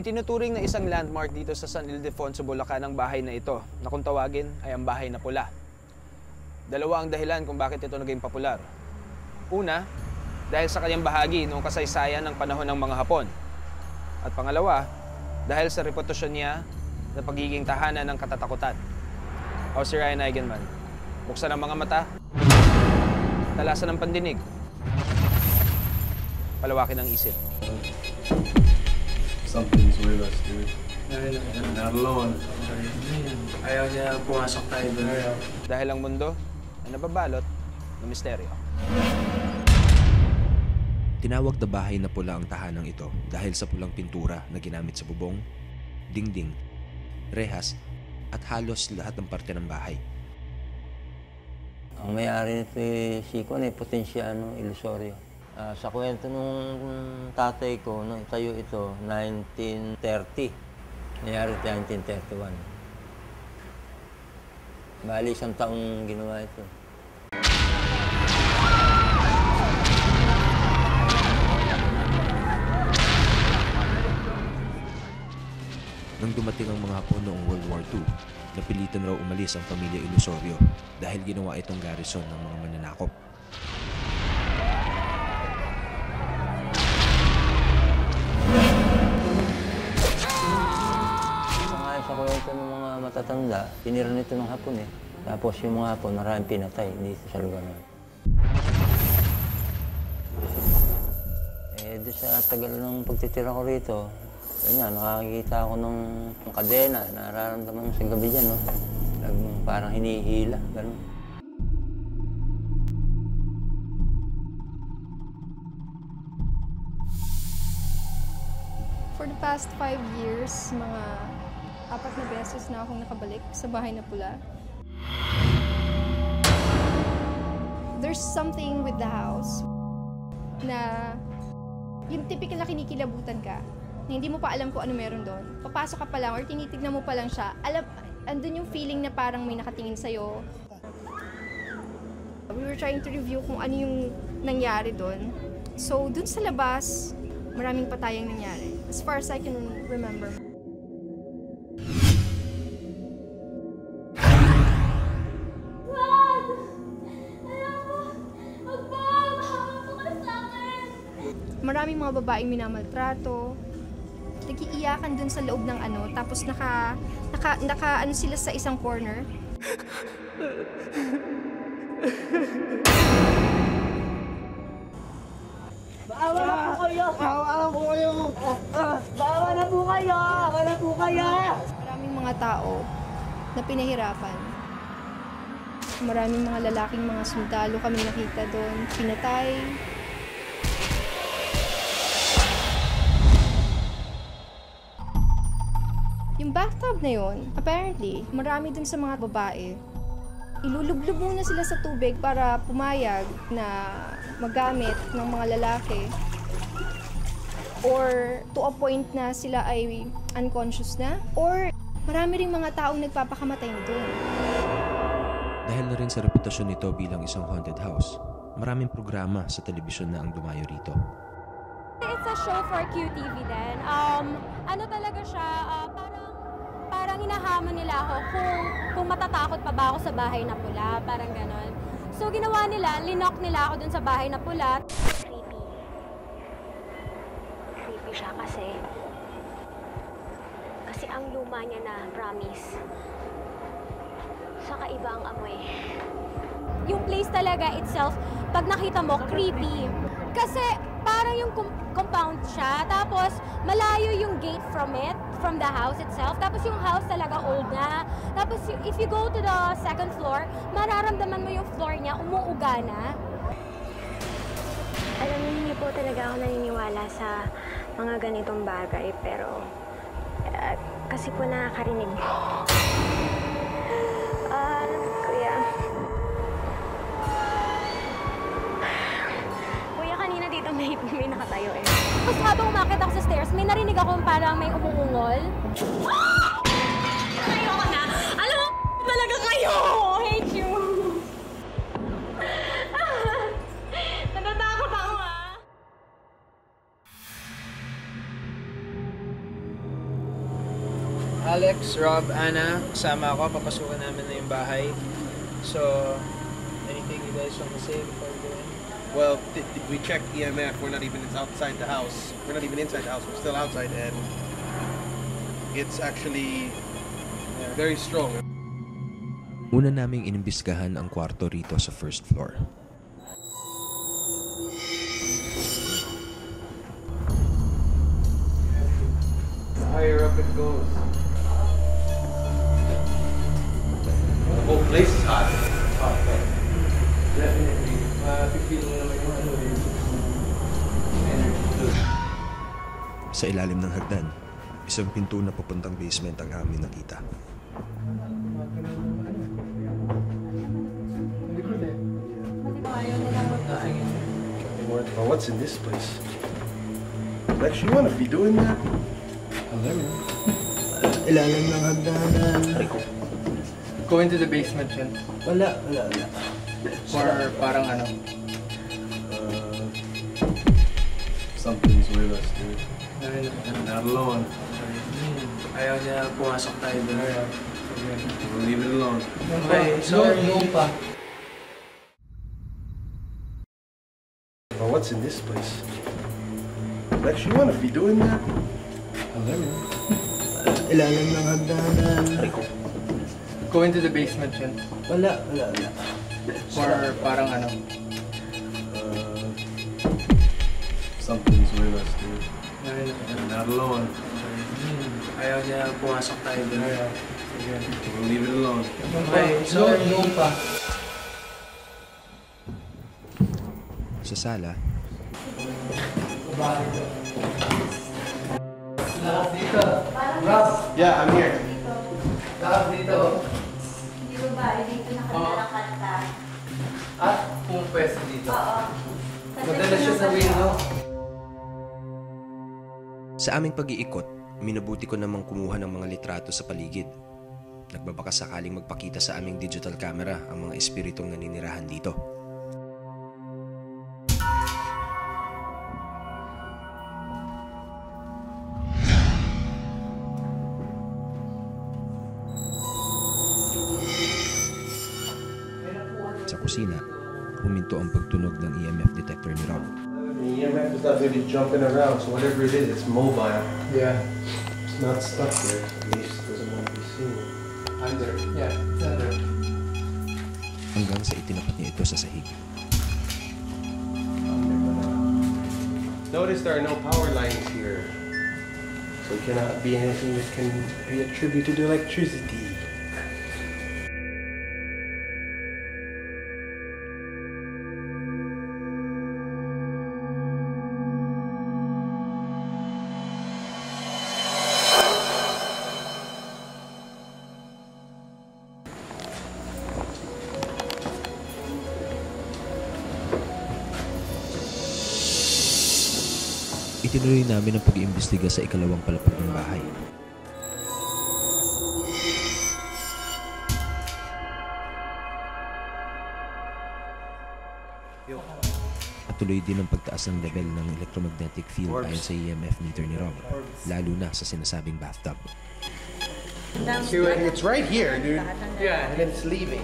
Itinuturing na isang landmark dito sa San Ildefonso, Bulacan ang bahay na ito na kung tawagin ay ang bahay na pula. Dalawa ang dahilan kung bakit ito naging popular. Una, dahil sa kanyang bahagi noong kasaysayan ng panahon ng mga Hapon. At pangalawa, dahil sa reputasyon niya na pagiging tahanan ng katatakutan. Ako si Ryan Eigenman. Buksan ang mga mata, talasan ng pandinig, palawakin ang isip. Something's with us, dude. Not alone. Ayaw niya pumasok tayo doon. Dahil ang mundo ay nababalot ng misteryo. Tinawag na bahay na pula ang tahanang ito dahil sa pulang pintura na ginamit sa bubong, dingding, rehas, at halos lahat ng parte ng bahay. Ang may-ari nito si Chico na Potensiano Ilusorio. Ah, sa kwento nung tatay ko, nung tayo ito, 1930. Nangyari ito 1931. Bali, isang taong ginawa ito. Nang dumating ang mga Hapon noong World War II, napilitan raw umalis ang pamilya Ilusorio dahil ginawa itong garrison ng mga mananakop. Sa mga matatanda, tinira nito ng hapon eh. Tapos yung mga hapon, maraming pinatay dito sa lugar na. Eh, doon sa tagal ng pagtitira ko rito, ganyan, nakakita ako ng, ng kadena, nararamdaman mo sa gabi dyan, no? Parang hinihila, gano'n. For the past five years, mga apat na beses na akong nakabalik sa bahay na pula. There's something with the house na yung typical na kinikilabutan ka, na hindi mo pa alam kung ano meron doon. Papasok ka pa lang or tinitignan mo pa lang siya, alam, andun yung feeling na parang may nakatingin sa'yo. We were trying to review kung ano yung nangyari doon. So, dun sa labas, maraming patayang nangyari. As far as I can remember. Mga babaeng minamaltrato. Nagiiyakan dun sa loob ng ano, tapos naka, naka, naka ano sila sa isang corner. Bawa na po kayo! Bawa na po kayo! Bawa na po kayo! Bawa na po kayo! Maraming mga tao na pinahirapan. Maraming mga lalaking mga sundalo kami nakita doon, pinatay. Yung bathtub na yon, apparently, marami dun sa mga babae. Ilulublob muna sila sa tubig para pumayag na magamit ng mga lalaki or to a point na sila ay unconscious na or marami ring mga taong nagpapakamatay na doon. Dahil na rin sa reputasyon nito bilang isang haunted house, maraming programa sa telebisyon na ang dumayo rito. It's a show for QTV din. Um, ano talaga siya, ah, parang, hinahamon nila ako kung, kung matatakot pa ba ako sa bahay na pula, parang ganon. So ginawa nila, linok nila ako dun sa bahay na pula. creepy. Creepy siya kasi. Kasi ang luma niya na, promise. Saka iba amoy. Yung place talaga itself, pag nakita mo, creepy. Kasi parang yung com- compound siya, tapos malayo yung gate from it, from the house itself. Tapos yung house talaga old na. Tapos if you go to the second floor, mararamdaman mo yung floor niya, umuuga na. Alam niyo, hindi po talaga ako naniniwala sa mga ganitong bagay, pero eh, kasi po nakakarinig. May, may nakatayo eh. Tapos habang umakit ako sa stairs, may narinig ako parang may umuungol. Ayoko na! Alam mo, talaga kayo! Hate you! Natatakot ako ah! Alex, Rob, Anna, kasama ako. Papasukan namin na yung bahay. So, anything you guys want to say before? Well, th- th- we checked EMF. We're not even outside the house. We're not even inside the house. We're still outside, and it's actually very strong. Una naming inimbisgahan ang kwarto rito sa first floor. Higher up it goes. Sa ilalim ng hagdan, isang pinto na papuntang basement ang amin nakita. Oh, what's in this place? Lex, you want to be doing that? Ilalim ng hagdanan. Go into the basement yun. Wala, wala, wala. Or parang ano. Uh, something's with us, dude. Alone. Ayaw niya pumasok tayo doon. We'll leave it alone. Okay, sorry. No, no pa. Oh, what's in this place? Lex, you want to be doing that? Ilalim ng hagdanan. Go into the basement yun. Wala, wala, wala. Or parang ano. Uh, something's with us, dude. Not alone. Ayaw niya pumasok tayo doon. We'll leave it alone. Okay, sorry. No, pa. Sa sala, Yeah, I'm here. Di ba ba, dito nakatala ng kanta? At pumapwesto dito. Oo. Madala siya sa window. Sa aming pag-iikot, minabuti ko namang kumuha ng mga litrato sa paligid. Nagbabaka sakaling magpakita sa aming digital camera ang mga espiritong naninirahan dito. Sa kusina, huminto ang pagtunog ng EMF detector ni Rob. The EMF is not really jumping around, so whatever it is, it's mobile. Yeah. It's not stuck there. At least it doesn't want to be seen. Under. Yeah, it's under. hanggang sa itinapat niya ito sa sahig. Notice there are no power lines here. So it cannot be anything that can be attributed to electricity. Pag-iimbestiga sa ikalawang palapag ng bahay. At tuloy din ang pagtaas ng level ng electromagnetic field ayon sa EMF meter ni Rob, lalo na sa sinasabing bathtub. It's right here, dude. Yeah. And it's leaving.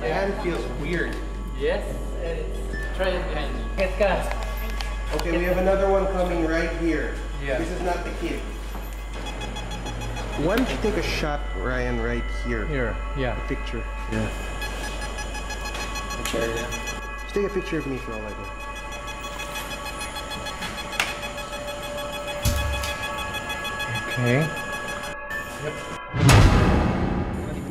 My hand feels weird. Yes. And it's try it behind me. Okay, we have another one coming right here. Yeah. This is not the kid. Why don't you take a shot, Ryan, right here? Here. Yeah. A picture. Yeah. Just take a picture of me for all I know. Okay.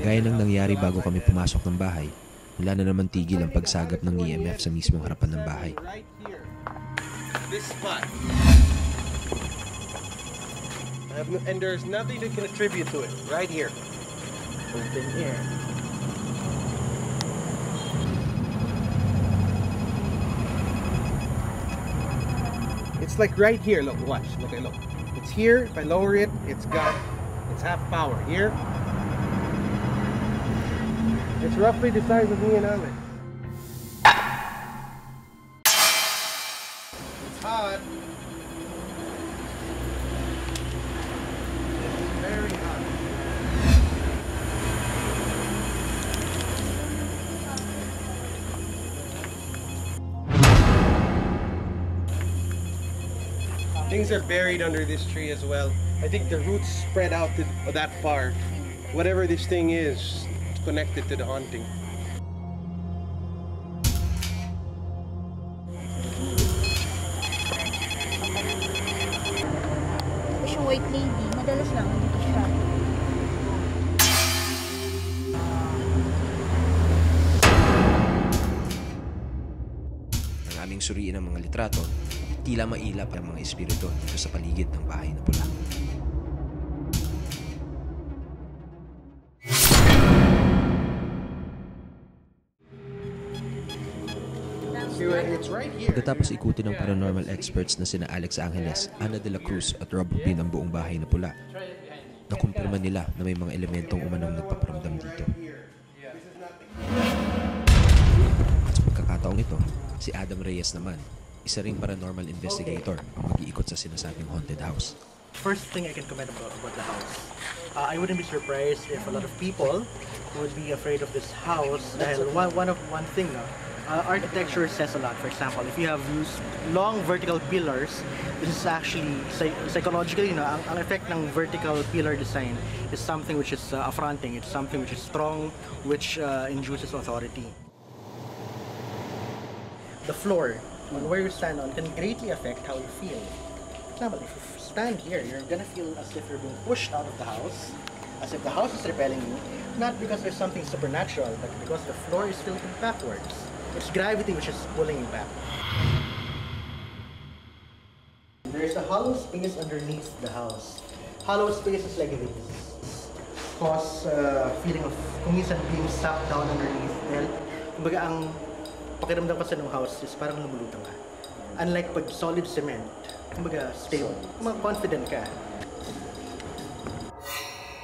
Gaya ng nangyari bago kami pumasok ng bahay, wala na naman tigil ang pagsagap ng EMF sa mismong harapan ng bahay. Right here. This spot. No- and there's nothing that can attribute to it. Right here. Open here. It's like right here. Look, watch. Look, look. It's here. If I lower it, it's gone. It's half power. Here. It's roughly the size of me and Alex. Things are buried under this tree as well. I think the roots spread out to that far. Whatever this thing is, it's connected to the haunting. Tapos white lady, madalas lang dito siya. Ang aming suriin ng mga litrato, tila mailap ang mga espiritu dito sa paligid ng bahay na pula. Pagkatapos ikutin ng paranormal experts na sina Alex Angeles, Ana de la Cruz at Rob Rubin ang buong bahay na pula, nakumpirma nila na may mga elementong umanong nagpaparamdam dito. At sa pagkakataong ito, si Adam Reyes naman, isa ring paranormal investigator ang mag-iikot sa sinasabing haunted house. First thing I can comment about, about the house, uh, I wouldn't be surprised if a lot of people would be afraid of this house. Dahil one, one of one thing, no, uh, architecture says a lot. For example, if you have used long vertical pillars, this is actually psy- psychologically, no, ang, ang effect ng vertical pillar design is something which is uh, affronting. It's something which is strong, which uh, induces authority. The floor, where you stand on, can greatly affect how you feel. For example, if you stand here, you're gonna feel as if you're being pushed out of the house, as if the house is repelling you, not because there's something supernatural, but because the floor is tilting backwards. It's gravity which is pulling you back. There's a hollow space underneath the house. Hollow space is like this. Cause uh, feeling of kung minsan being sucked down underneath. Dahil, ang pakiramdam kasi ng house is parang lumulutang ka. Unlike pag solid cement, kumbaga stable, kumbaga confident ka.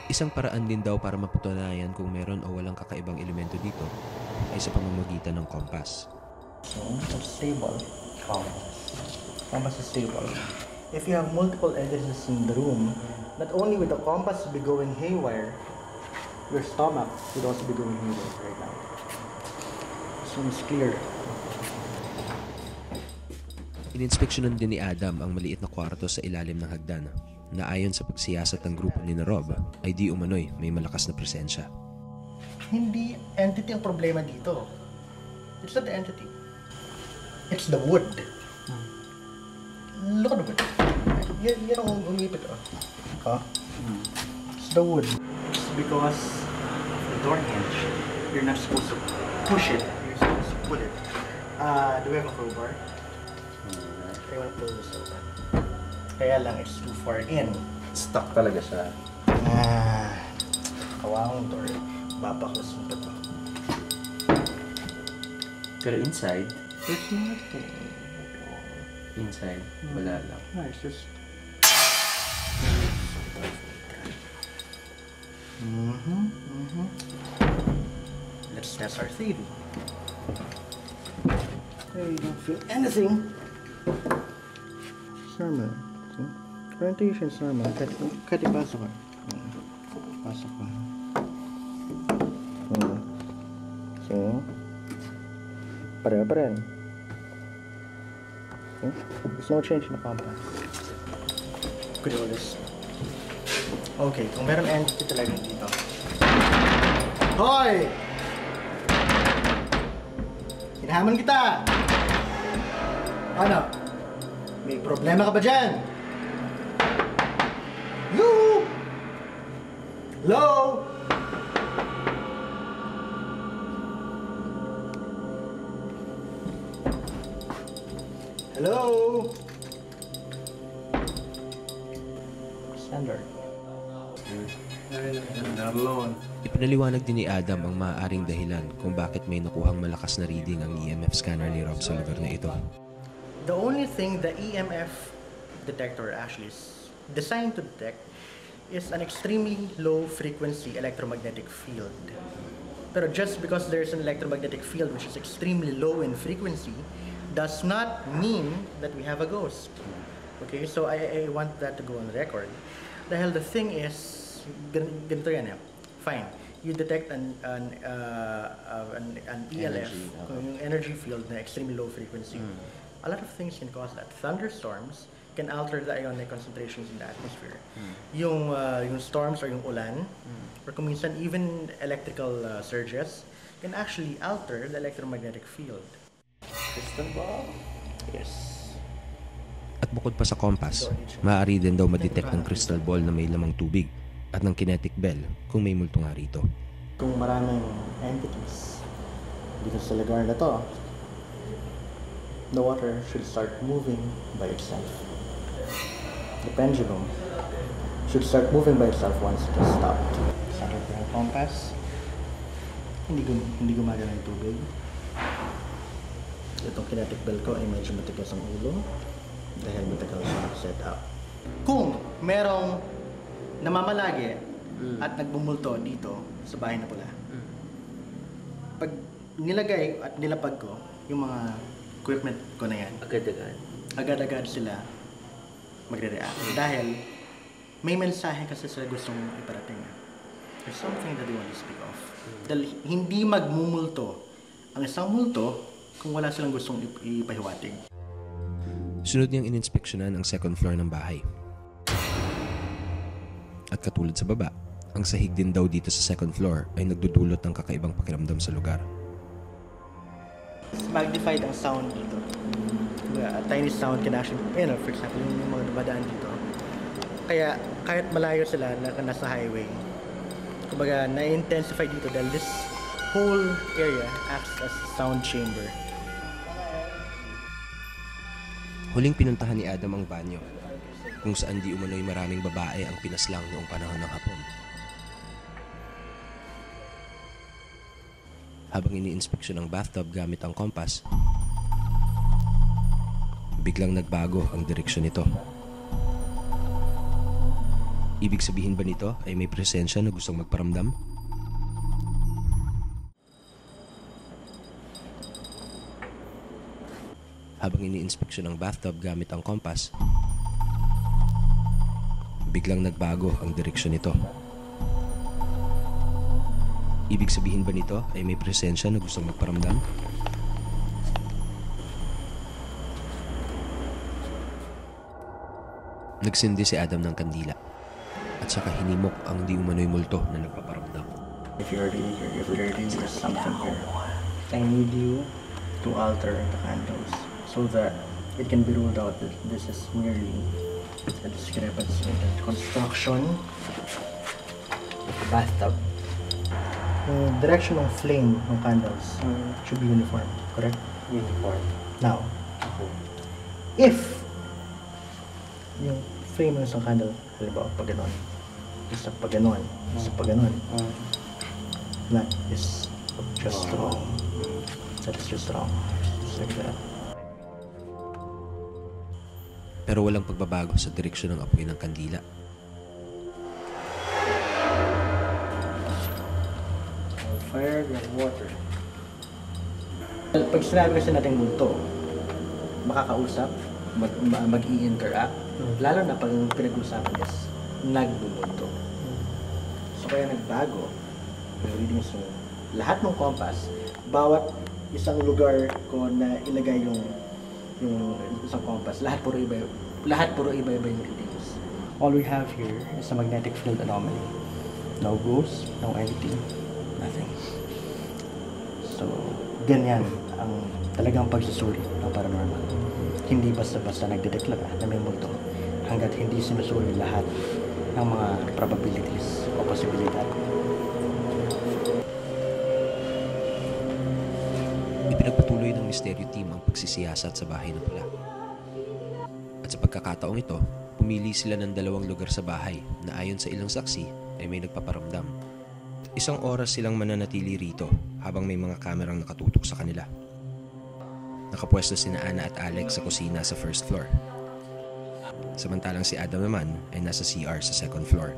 Isang paraan din daw para mapatunayan kung meron o walang kakaibang elemento dito ay sa pamamagitan ng kompas. So, stable. Compass. Compass is stable. If you have multiple edges in the room, not only would the compass be going haywire, your stomach would also be going haywire right now. It's clear. Ininspeksyonan din ni Adam ang maliit na kwarto sa ilalim ng hagdan na ayon sa pagsiyasat ng grupo ni Rob ay di umano'y may malakas na presensya. Hindi entity ang problema dito. It's not the entity. It's the wood. Look at the wood. Yan, yan ang umipit, oh. Huh? It's the wood. It's because the door hinge, you're not supposed to push it. It. Uh, do we have a crowbar? I want to pull this open. Kaya lang, it's too far in. Stuck talaga siya. Ah, kawawang door. Babaklas mo pa to. Pero inside, There's nothing. inside, wala lang. No, it's just... Mm-hmm, mm-hmm. Let's test our theory. Okay, you don't feel anything. Sama. See? Orientation sama. Kahit, kahit ipasok ka. Pasok ka. Mm. See? Pareho pa rin. See? There's no change in the compass. Could do this. Okay, kung meron entity talaga dito. Hoy! Hinahaman kita! Ano? May problema ka ba dyan? You! Hello? Hello? Standard. Narloan. Ipinaliwanag din ni Adam ang maaaring dahilan kung bakit may nakuhang malakas na reading ang EMF scanner ni Rob sa lugar na ito. The only thing the EMF detector actually is designed to detect is an extremely low frequency electromagnetic field. But just because there's an electromagnetic field which is extremely low in frequency does not mean that we have a ghost. Okay, so I, I want that to go on record. The hell, the thing is, ganito yan eh. Fine, you detect an, an, uh, uh, an, an ELF, Energy, yung energy field na extremely low frequency. A lot of things can cause that. Thunderstorms can alter the ionic concentrations in the atmosphere. Yung, uh, yung storms or yung ulan, or kung minsan even electrical uh, surges, can actually alter the electromagnetic field. Crystal ball? Yes. At bukod pa sa compass, maaari din daw madetect ng crystal ball na may lamang tubig at ng kinetic bell kung may multo nga rito. Kung maraming entities dito sa lugar na to, the water should start moving by itself. The pendulum should start moving by itself once it has stopped. Center ko compass. Hindi, gum hindi gumagana yung tubig. Itong kinetic bell ko ay medyo matigas ang ulo dahil matagal siya set up. Kung merong namamalagi at nagbumulto dito sa bahay na pula, pag nilagay at nilapag ko yung mga equipment ko na yan, Agad-agad. agad-agad sila magre-react. Dahil may mensahe kasi sila gustong iparating. There's something that they want to speak of. Dahil hindi magmumulto ang isang multo kung wala silang gustong ip- ipahiwatig. Sunod niyang ininspeksyonan ang second floor ng bahay. At katulad sa baba, ang sahig din daw dito sa second floor ay nagdudulot ng kakaibang pakiramdam sa lugar. Magnified ang sound dito. Diba, a tiny sound can actually, you know, for example, yung mga dumadaan dito. Kaya, kahit malayo sila na nasa highway, kumbaga, na-intensify dito dahil this whole area acts as a sound chamber. Huling pinuntahan ni Adam ang banyo, kung saan di umano'y maraming babae ang pinaslang noong panahon ng hapon. Habang iniinspeksyon ang bathtub gamit ang kompas, biglang nagbago ang direksyon nito. Ibig sabihin ba nito ay may presensya na gustong magparamdam? Habang iniinspeksyon ang bathtub gamit ang kompas, biglang nagbago ang direksyon nito. Ibig sabihin ba nito ay may presensya na gustong magparamdam? Nagsindi si Adam ng kandila at saka hinimok ang di umano'y multo na nagpaparamdam. If you're here, if there really is something here, I need you to alter the candles so that it can be ruled out that this is merely a discrepancy in the construction of bathtub. Yung direction ng flame ng candles should be uniform, correct? Uniform. Now, if yung frame ng isang candle, halimbawa pag ganon, isa pag ganon, isa pag ganon, that is just wrong. That is just wrong. Just like that. Pero walang pagbabago sa direksyon ng apoy ng kandila. Fire and water. Pag sinabi kasi natin multo, makakausap, mag, ma- mag-i-interact, lalo na pag pinag-usapan is nagbubulto. So kaya nagbago, yung readings mo, lahat ng compass, bawat isang lugar ko na ilagay yung yung isang compass, lahat puro iba lahat puro iba-iba yung readings. All we have here is a magnetic field anomaly. No ghost, no entity, nothing. So, ganyan ang talagang pagsusuri ng paranormal. Hindi basta-basta nagdedeklara na may multo hanggat hindi sinusuri lahat ng mga probabilities o posibilidad. Ipinagpatuloy ng Misteryo Team ang pagsisiyasat sa bahay ng pula. At sa pagkakataong ito, pumili sila ng dalawang lugar sa bahay na ayon sa ilang saksi ay may nagpaparamdam. Isang oras silang mananatili rito habang may mga kamerang nakatutok sa kanila. Nakapwesto sina Ana at Alex sa kusina sa first floor. Samantalang si Adam naman ay nasa CR sa second floor.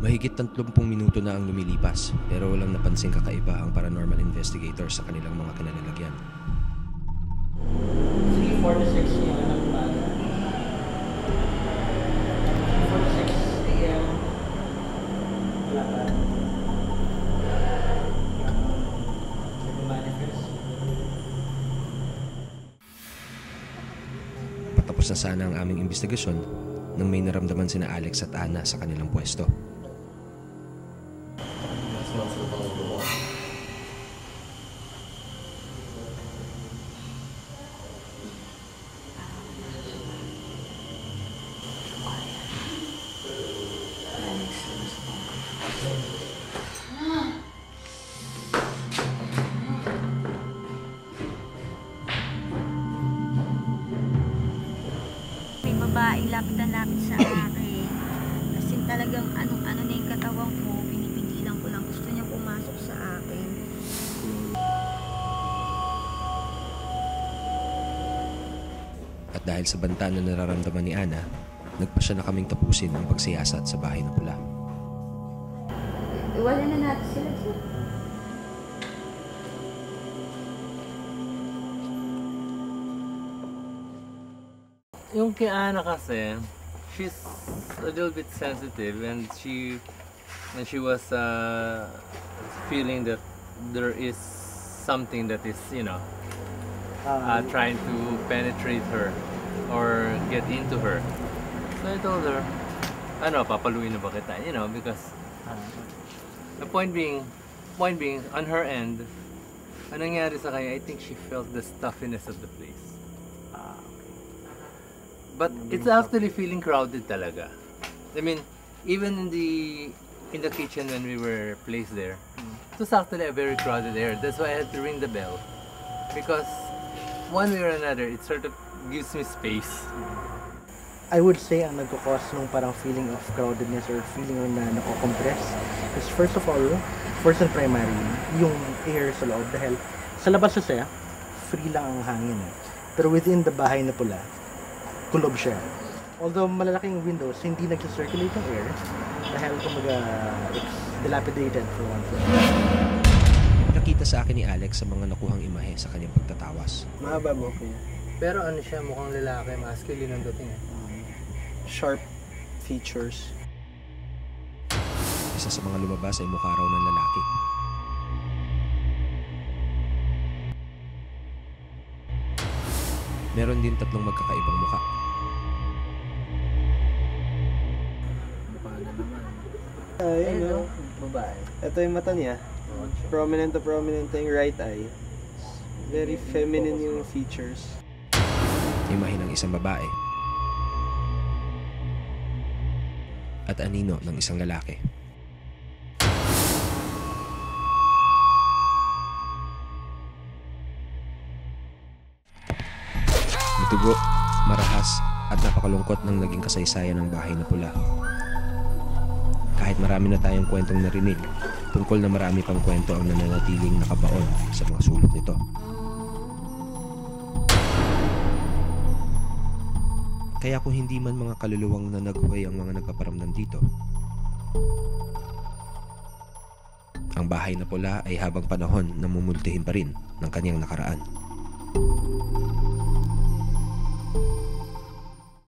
Mahigit 30 minuto na ang lumilipas pero walang napansing kakaiba ang paranormal investigator sa kanilang mga kinalalagyan. 2.46 a.m. ng umaga. 2.46 a.m. Wala pa. Patapos na sana ang aming investigasyon nang may naramdaman sina Alex at Ana sa kanilang pwesto. May babae lapitan lapit sa akin. Kasi talagang anong-ano na yung katawan ko, pinipigilan ko lang. Gusto niya pumasok sa akin. At dahil sa banta na nararamdaman ni Ana, nagpa siya na kaming tapusin ang pagsiyasat sa bahay na pula. Iwala na natin sila dyan. Yung kay Ana kasi, she's a little bit sensitive and she and she was uh, feeling that there is something that is, you know, uh, trying to penetrate her or get into her. So I told her, ano, papaluin na ba kita? You know, because the point being, point being, on her end, anong nangyari sa kanya, I think she felt the stuffiness of the place. But it's actually feeling crowded talaga. I mean, even in the in the kitchen when we were placed there, it was actually a very crowded area. That's why I had to ring the bell. Because one way or another, it sort of gives me space. I would say ang nagkakos nung parang feeling of crowdedness or feeling na nako-compress is first of all, first and primary, yung air sa loob dahil sa labas kasi, free lang ang hangin eh. Pero within the bahay na pula, kulob siya. Although malalaking windows, hindi nag-circulate yung air dahil kumbaga it's dilapidated for one thing. Nakita sa akin ni Alex sa mga nakuhang imahe sa kanyang pagtatawas. Mahaba mo po. Pero ano siya, mukhang lalaki, masculine ang dating eh. Sharp features. Isa sa mga lumabas ay mukha raw ng lalaki. Meron din tatlong magkakaibang mukha. Ayun, no? Babae. Ito yung mata niya. Prominent to prominent yung right eye. Very feminine yung features. Imahe ng isang babae. At anino ng isang lalaki. Mitugo, marahas, at napakalungkot ng naging kasaysayan ng bahay na pula. Kahit marami na tayong kwentong narinig, tungkol na marami pang kwento ang nananatiling nakabaon sa mga sulok nito. Kaya kung hindi man mga kaluluwang na naghuway ang mga nagpaparamdam dito, ang bahay na pula ay habang panahon na mumultihin pa rin ng kanyang nakaraan.